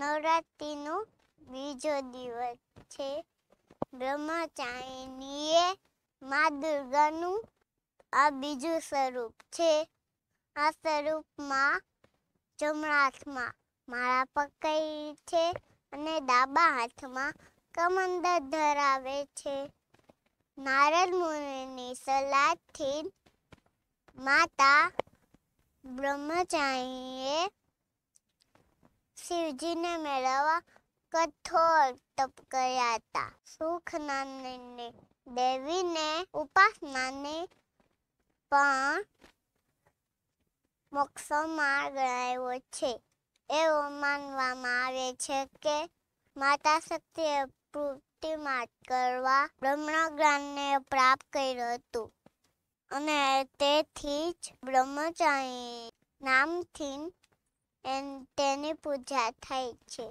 નવરાત્રિનો બીજો દિવસ છે. બ્રહ્મચારિણીએ મા દુર્ગાનું આ બીજું સ્વરૂપ છે. આ સ્વરૂપમાં જમણા હાથમાં માળા પકડી છે અને ડાબા હાથમાં કમંદર ધરાવે છે. નારદ મુનિની સલાહથી માતા બ્રહ્મચારીએ શિવજીને મેળવવા કઠોર તપ કર્યા હતા. સુખ નામની દેવીને ઉપાસનાને પણ મોક્ષમાં ગણાવ્યો છે. એવું માનવામાં આવે છે કે માતા શક્તિએ પૃથ્વીમાં કરવા બ્રહ્મજ્ઞાનને પ્રાપ્ત કર્યું હતું. અને તેથી જ બ્રહ્મચારી નામથી તેની પૂજા થાય છે.